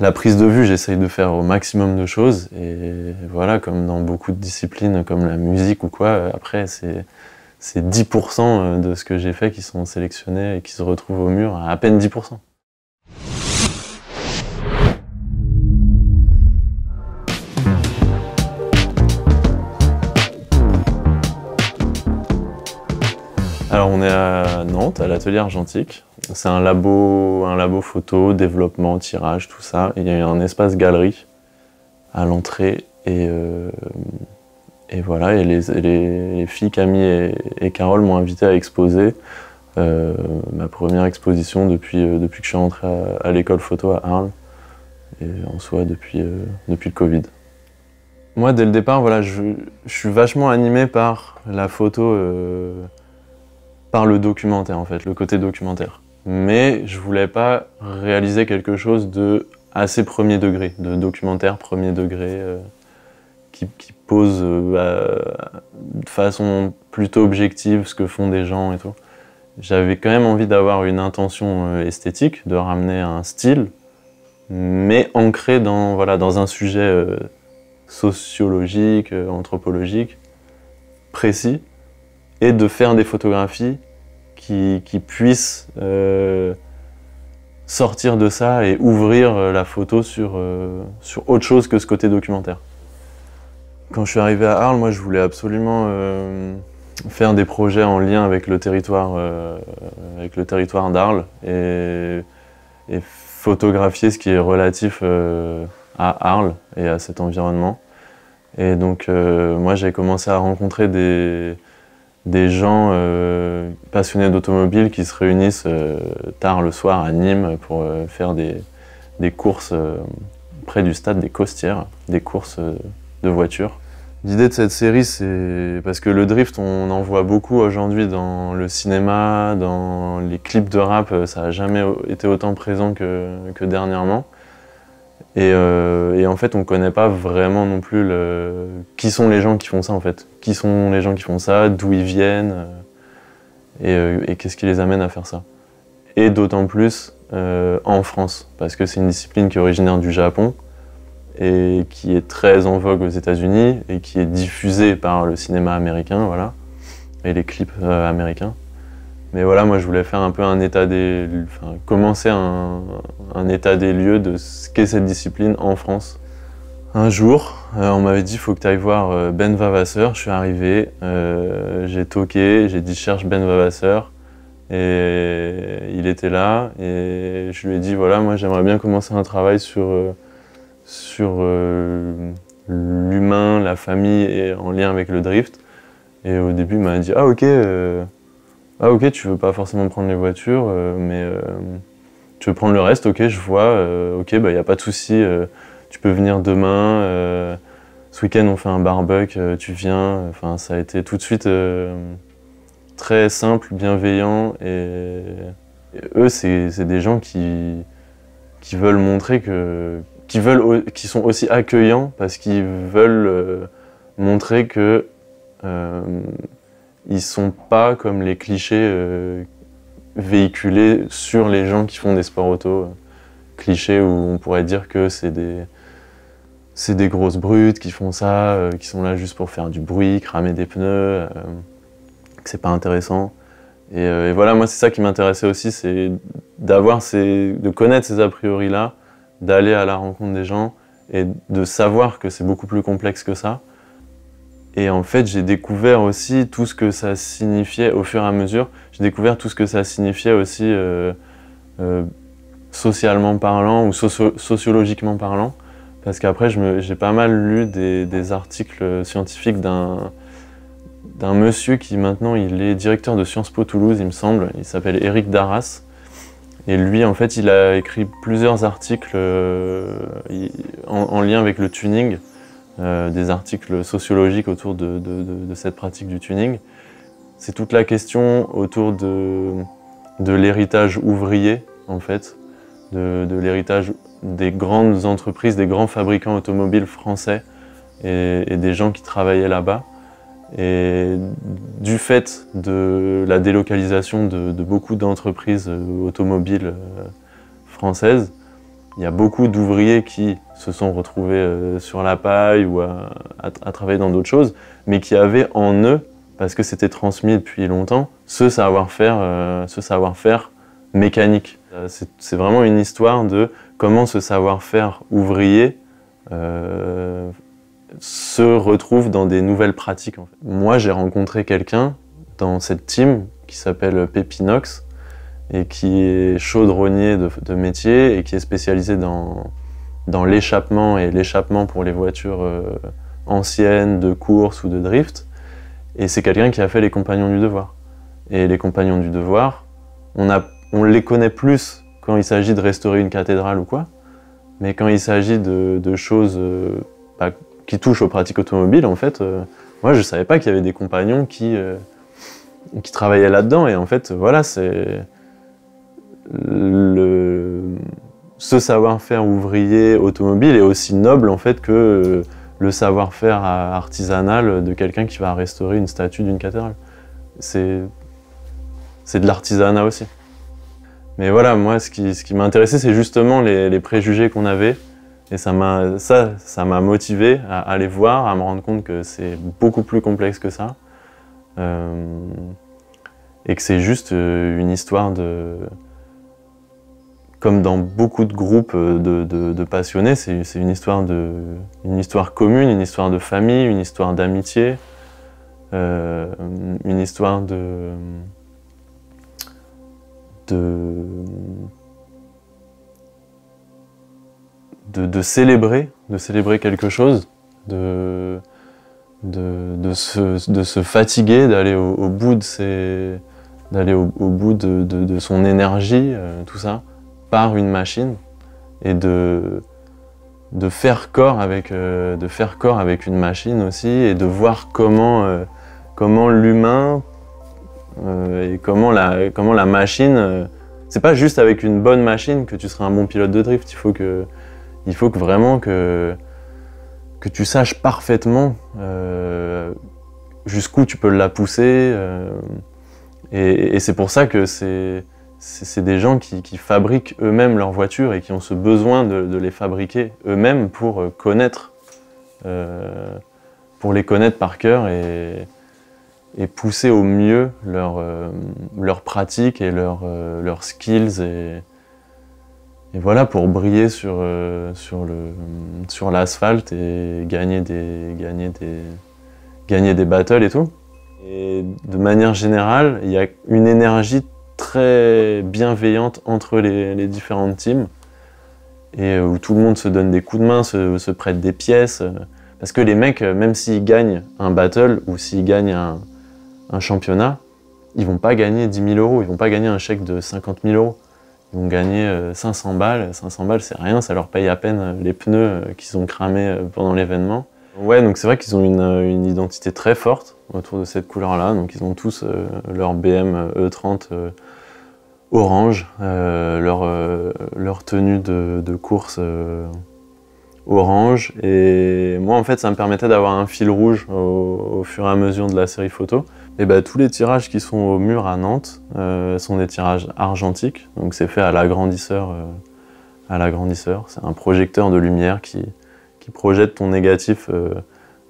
la prise de vue, j'essaye de faire au maximum de choses. Et voilà, comme dans beaucoup de disciplines, comme la musique ou quoi, après, c'est, c'est 10% de ce que j'ai fait qui sont sélectionnés et qui se retrouvent au mur, à peine 10%. À Nantes, à l'atelier argentique. C'est un labo, un labo photo, développement, tirage, tout ça. il y a un espace galerie à l'entrée et, euh, et voilà. Et les, filles Camille et, Carole m'ont invité à exposer euh, ma première exposition depuis, euh, depuis que je suis rentré à, l'école photo à Arles et en soi depuis, depuis le Covid. Moi, dès le départ, voilà, je, je suis vachement animé par la photo par le documentaire en fait, le côté documentaire. Mais je voulais pas réaliser quelque chose de assez premier degré, de documentaire premier degré, euh, qui, pose euh, de façon plutôt objective ce que font des gens et tout. J'avais quand même envie d'avoir une intention euh, esthétique, de ramener un style, mais ancré dans, voilà, dans un sujet sociologique, anthropologique, précis, et de faire des photographies qui, puissent euh, sortir de ça et ouvrir euh, la photo sur, euh, sur autre chose que ce côté documentaire. Quand je suis arrivé à Arles, moi je voulais absolument faire des projets en lien avec le territoire, avec le territoire d'Arles et, photographier ce qui est relatif à Arles et à cet environnement. Et donc moi j'ai commencé à rencontrer des, des gens euh, passionnés d'automobile qui se réunissent euh, tard le soir à Nîmes pour euh, faire des, courses près du stade des Costières, des courses de voitures. L'idée de cette série, c'est parce que le drift, on en voit beaucoup aujourd'hui dans le cinéma, dans les clips de rap, ça n'a jamais été autant présent que dernièrement. Euh, et, en fait, on ne connaît pas vraiment non plus qui sont les gens qui font ça en fait. Qui sont les gens qui font ça, d'où ils viennent, euh, euh, et, qu'est-ce qui les amène à faire ça. Et d'autant plus en France, parce que c'est une discipline qui est originaire du Japon et qui est très en vogue aux États-Unis et qui est diffusée par le cinéma américain, voilà, et les clips américains. Mais voilà, moi je voulais faire un peu un état des, enfin, commencer un, état des lieux de ce qu'est cette discipline en France. Un jour, euh, on m'avait dit faut que tu ailles voir euh, Ben Vavasseur. Je suis arrivé, euh, j'ai toqué, j'ai dit cherche Ben Vavasseur. Et il était là et je lui ai dit voilà, moi j'aimerais bien commencer un travail sur, sur l'humain, la famille et en lien avec le drift. Et au début, il m'a dit ah ok ah ok, tu veux pas forcément prendre les voitures, euh, mais euh, tu veux prendre le reste, ok, je vois, euh, ok, bah y a pas de souci, tu peux venir demain, ce week-end on fait un barbecue, tu viens, enfin ça a été tout de suite très simple, bienveillant, et, eux c'est des gens qui, qui veulent montrer que, qui, veulent, qui sont aussi accueillants parce qu'ils veulent montrer que ils sont pas comme les clichés euh, véhiculés sur les gens qui font des sports auto. clichés où on pourrait dire que c'est des, c'est des grosses brutes qui font ça, euh, qui sont là juste pour faire du bruit, cramer des pneus, euh, que c'est pas intéressant. Et, voilà, moi c'est ça qui m'intéressait aussi, c'est d'avoir de connaître ces a priori là, d'aller à la rencontre des gens et de savoir que c'est beaucoup plus complexe que ça. Et en fait, j'ai découvert aussi tout ce que ça signifiait au fur et à mesure. J'ai découvert tout ce que ça signifiait aussi euh, euh, socialement parlant ou sociologiquement parlant. Parce qu'après, j'ai pas mal lu des, articles scientifiques d'un monsieur qui maintenant il est directeur de Sciences Po Toulouse, il me semble. Il s'appelle Eric Darras. Et lui, en fait, il a écrit plusieurs articles euh, en, lien avec le tuning. Euh, des articles sociologiques autour de, cette pratique du tuning. C'est toute la question autour de, l'héritage ouvrier, en fait, de, l'héritage des grandes entreprises, des grands fabricants automobiles français et, des gens qui travaillaient là-bas. Et du fait de la délocalisation de, beaucoup d'entreprises automobiles euh, françaises, il y a beaucoup d'ouvriers qui se sont retrouvés euh, sur la paille ou à, travailler dans d'autres choses, mais qui avaient en eux, parce que c'était transmis depuis longtemps, ce savoir-faire, euh, ce savoir-faire mécanique. Euh, c'est vraiment une histoire de comment ce savoir-faire ouvrier se retrouve dans des nouvelles pratiques. Moi, j'ai rencontré quelqu'un dans cette team qui s'appelle Pépinox, et qui est chaudronnier de, métier et qui est spécialisé dans, dans l'échappement et l'échappement pour les voitures euh, anciennes, de course ou de drift. Et c'est quelqu'un qui a fait les Compagnons du Devoir. Et les Compagnons du Devoir, on, a, on les connaît plus quand il s'agit de restaurer une cathédrale ou quoi, mais quand il s'agit de, choses euh, bah, qui touchent aux pratiques automobiles, en fait, euh, moi je savais pas qu'il y avait des compagnons qui, qui travaillaient là-dedans. Et en fait, voilà, c'est le, ce savoir-faire ouvrier automobile est aussi noble en fait que le savoir-faire artisanal de quelqu'un qui va restaurer une statue d'une cathédrale. C'est de l'artisanat aussi. Mais voilà, moi, ce qui, ce qui m'a intéressé, c'est justement les, préjugés qu'on avait. Et ça m'a ça, ça motivé à aller voir, à me rendre compte que c'est beaucoup plus complexe que ça. Euh, et que c'est juste euh, une histoire de, comme dans beaucoup de groupes euh, de, passionnés, c'est une histoire, de, une histoire commune, une histoire de famille, une histoire d'amitié, euh, une histoire de, de, célébrer, de célébrer quelque chose, de, de, se, fatiguer, d'aller au, bout de d'aller au, bout de, son énergie, euh, tout ça par une machine et de, de, faire, corps avec, euh, de faire corps avec une machine aussi et de voir comment, euh, comment l'humain euh, et comment la, comment la machine. c'est pas juste avec une bonne machine que tu seras un bon pilote de drift. Il faut que, il faut que vraiment que, que tu saches parfaitement jusqu'où tu peux la pousser. et c'est pour ça que c'est c'est des gens qui, fabriquent eux-mêmes leurs voitures et qui ont ce besoin de, les fabriquer eux-mêmes pour euh, connaître, euh, pour les connaître par cœur et, pousser au mieux leurs euh, pratiques et leurs skills et, voilà pour briller sur, sur l'asphalte et gagner des, gagner, des, gagner des battles et tout. Et de manière générale, il y a une énergie très bienveillante entre les, différentes teams et où tout le monde se donne des coups de main, se, prête des pièces. Parce que les mecs, même s'ils gagnent un battle ou s'ils gagnent un, championnat, ils vont pas gagner 10 000 euros, ils vont pas gagner un chèque de 50 000 euros. Ils vont gagner 500 euh, balles. 500 balles, c'est rien, ça leur paye à peine les pneus euh, qu'ils ont cramés euh, pendant l'événement. Ouais, donc c'est vrai qu'ils ont une, une, identité très forte autour de cette couleur-là. Donc ils ont tous leur BM E30 orange, euh, leur, euh, leur, tenue de, course euh, orange. Et moi, en fait, ça me permettait d'avoir un fil rouge au, fur et à mesure de la série photo. Et bah, tous les tirages qui sont au mur à Nantes sont des tirages argentiques. Donc c'est fait à l'agrandisseur. à l'agrandisseur. C'est un projecteur de lumière qui, qui projette ton négatif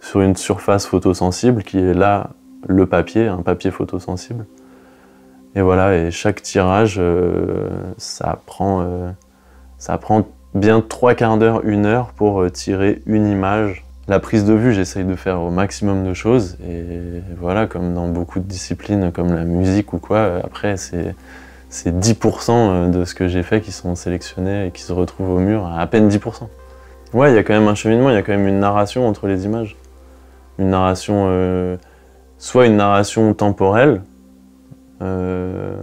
sur une surface photosensible qui est là le papier, un papier photosensible. Et voilà, et chaque tirage, euh, ça, prend, euh, ça prend bien trois quarts d'heure, une heure pour euh, tirer une image. La prise de vue, j'essaye de faire au maximum de choses. Et voilà, comme dans beaucoup de disciplines comme la musique ou quoi, après, c'est, 10% de ce que j'ai fait qui sont sélectionnés et qui se retrouvent au mur, à peine 10%. Ouais, il y a quand même un cheminement, il y a quand même une narration entre les images. Une narration, soit une narration temporelle, euh,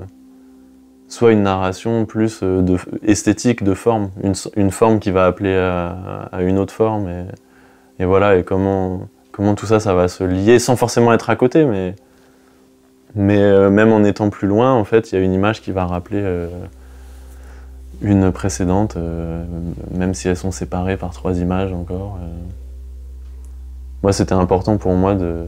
soit une narration plus euh, esthétique, de forme, une, forme qui va appeler à, une autre forme. Et, voilà, et comment, comment tout ça, ça va se lier sans forcément être à côté, mais, euh, même en étant plus loin, en fait, il y a une image qui va rappeler une précédente, même si elles sont séparées par trois images encore. Moi, c'était important pour moi de,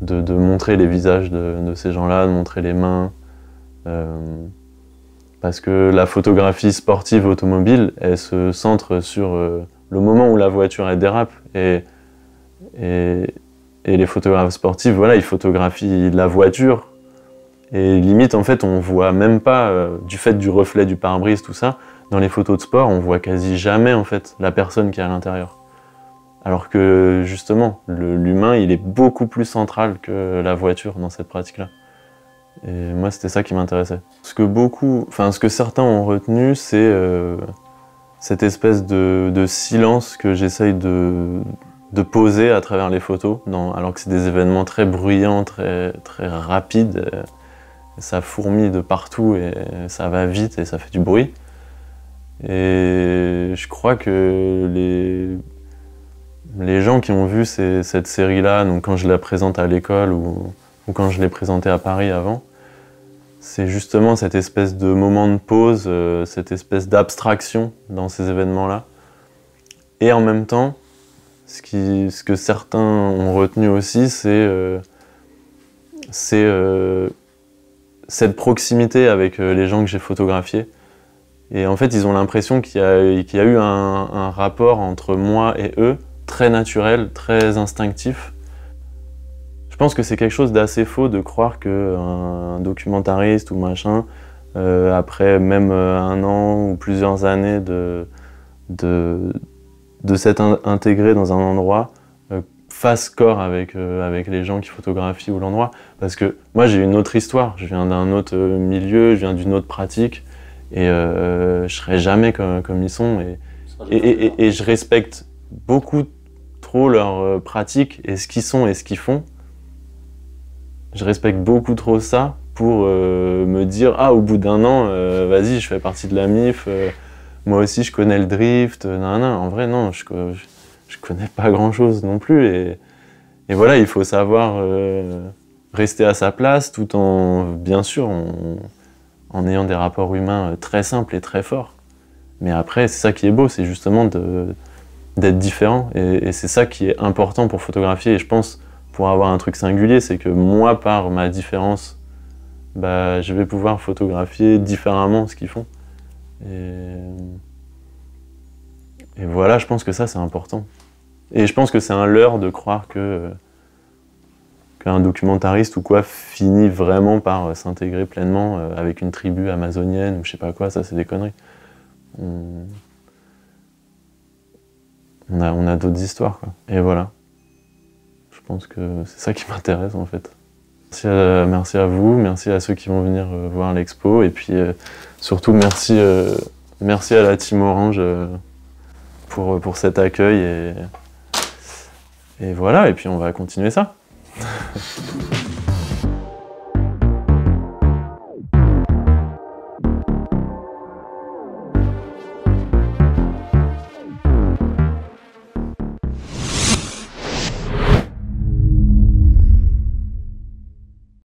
de, montrer les visages de, ces gens-là, de montrer les mains. Euh, Parce que la photographie sportive automobile, elle se centre sur euh, le moment où la voiture elle dérape. Et, et, les photographes sportifs, voilà, ils photographient la voiture. Et limite, en fait, on voit même pas, euh, du fait du reflet du pare-brise, tout ça, dans les photos de sport, on voit quasi jamais, en fait, la personne qui est à l'intérieur. Alors que, justement, l'humain, il est beaucoup plus central que la voiture dans cette pratique-là. Et moi, c'était ça qui m'intéressait. Ce que beaucoup, enfin, ce que certains ont retenu, c'est euh, cette espèce de, silence que j'essaye de, poser à travers les photos, alors que c'est des événements très bruyants, très, très rapides. Ça fourmille de partout et ça va vite et ça fait du bruit. Et je crois que les, les gens qui ont vu cette série-là, donc quand je la présente à l'école ou, ou quand je l'ai présentée à Paris avant, c'est justement cette espèce de moment de pause, euh, cette espèce d'abstraction dans ces événements-là. Et en même temps, ce, qui, ce, que certains ont retenu aussi, c'est euh, euh, cette proximité avec euh, les gens que j'ai photographiés. Et en fait, ils ont l'impression qu'il y, a eu un, rapport entre moi et eux, très naturel, très instinctif. Je pense que c'est quelque chose d'assez faux de croire qu'un documentariste ou machin, euh, après même euh, un an ou plusieurs années de, de, de s'être intégré dans un endroit, fasse corps avec, euh, avec les gens qui photographient ou l'endroit. Parce que moi j'ai une autre histoire, je viens d'un autre milieu, je viens d'une autre pratique, et euh, je serai jamais comme, comme ils sont. Et, et, et, et, je respecte beaucoup trop leur pratique et ce qu'ils sont et ce qu'ils font. Je respecte beaucoup trop ça pour euh, me dire ah au bout d'un an euh, vas-y je fais partie de la MIF euh, moi aussi je connais le drift non non en vrai non je, je, je connais pas grand chose non plus et, voilà il faut savoir rester à sa place tout en bien sûr en, ayant des rapports humains très simples et très forts mais après c'est ça qui est beau c'est justement d'être différent et, c'est ça qui est important pour photographier et je pense pour avoir un truc singulier, c'est que moi, par ma différence, bah, je vais pouvoir photographier différemment ce qu'ils font. Et, voilà, je pense que ça, c'est important. Et je pense que c'est un leurre de croire que qu'un documentariste ou quoi finit vraiment par s'intégrer pleinement euh, avec une tribu amazonienne ou je sais pas quoi, ça c'est des conneries. On, a, on a d'autres histoires. Quoi. Et voilà. Je pense que c'est ça qui m'intéresse en fait. Merci à, merci à, vous, merci à ceux qui vont venir euh, voir l'expo et puis euh, surtout merci, euh, merci à la team Orange euh, pour, pour cet accueil et voilà et puis on va continuer ça.